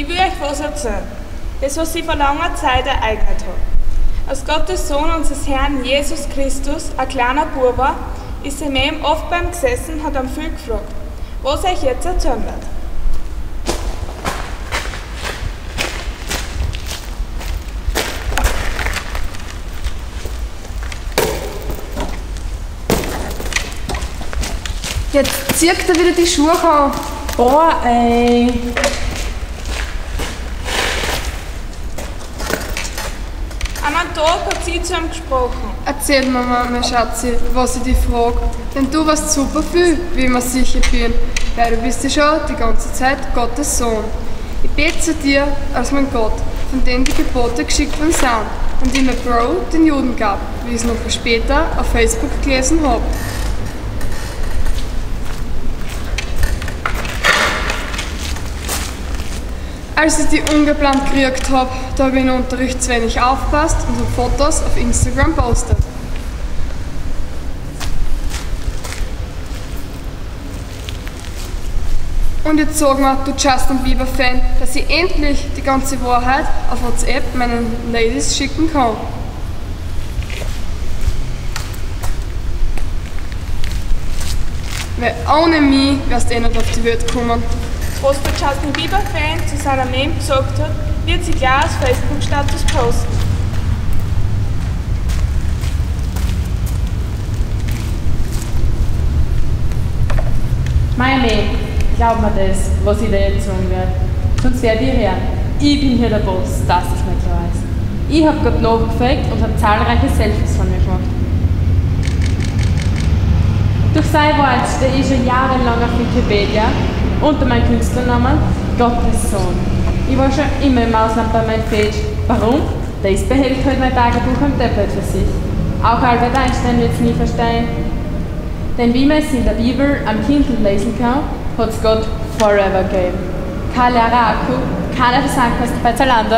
Ich will euch was erzählen, das was sich vor langer Zeit ereignet hat. Als Gottes Sohn unseres Herrn Jesus Christus ein kleiner Bub war, ist er ihm oft beim gesessen und hat am viel gefragt, was euch jetzt erzählen wird. Jetzt zieht er wieder die Schuhe an. Boah, ey. An einem Tag hat sie zu ihm gesprochen. Erzähl Mama, mein Schatzi, was ich dich frage. Denn du warst super viel, wie mir sicher bin. Weil du bist ja schon die ganze Zeit Gottes Sohn. Ich bete zu dir als mein Gott, von dem die Gebote geschickt worden sind und die mir Bro den Juden gab, wie ich es noch später auf Facebook gelesen habe. Als ich die ungeplant gekriegt habe, da habe ich im Unterricht zu wenig aufgepasst und habe Fotos auf Instagram postet. Und jetzt sag mir, du Justin Bieber-Fan, dass ich endlich die ganze Wahrheit auf WhatsApp meinen Ladies schicken kann. Weil ohne mich wärst du eh nicht auf die Welt gekommen. Was der Justin Bieber-Fan zu seiner Meme gesagt hat, wird sie gleich als Facebook-Status posten. Meine, glaub mir das, was ich dir jetzt sagen werde. Sonst werdet ihr hören. Ich bin hier der Boss, das ist mir klar ist. Ich habe Gott nachgefragt und habe zahlreiche Selfies von mir gemacht. Durch sein Wort stehe ich schon jahrelang auf Wikipedia unter meinem Künstlernamen Gottes Sohn. Ich war schon immer im Ausland bei meinem Page. Warum? Das behält halt mein Tagebuch am Tablet für sich. Auch Albert Einstein wird es nie verstehen. Denn wie man es in der Bibel am Kindle lesen kann, hat es Gott forever gegeben. Keine Araku, keine Versandkosten bei Zalando.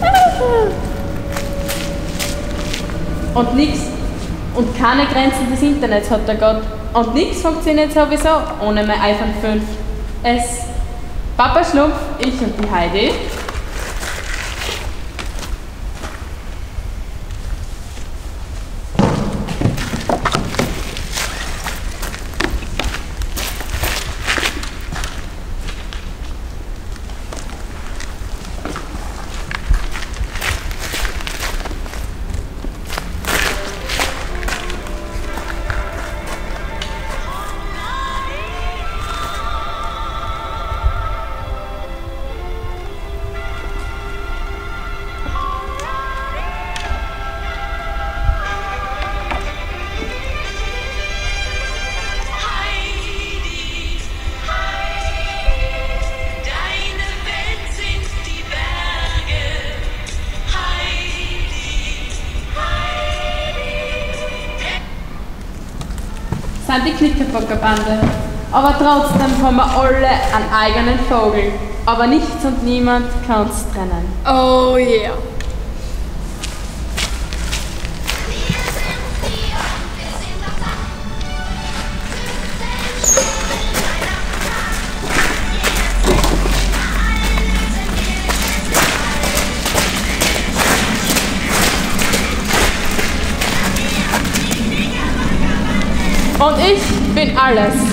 Und nichts und keine Grenzen des Internets hat der Gott. Und nichts funktioniert sowieso ohne mein iPhone 5. Es Papa Schlumpf, ich und die Heidi. Sind die Knickerbockerbande. Aber trotzdem haben wir alle einen eigenen Vogel. Aber nichts und niemand kann uns trennen. Oh yeah. Und ich bin alles.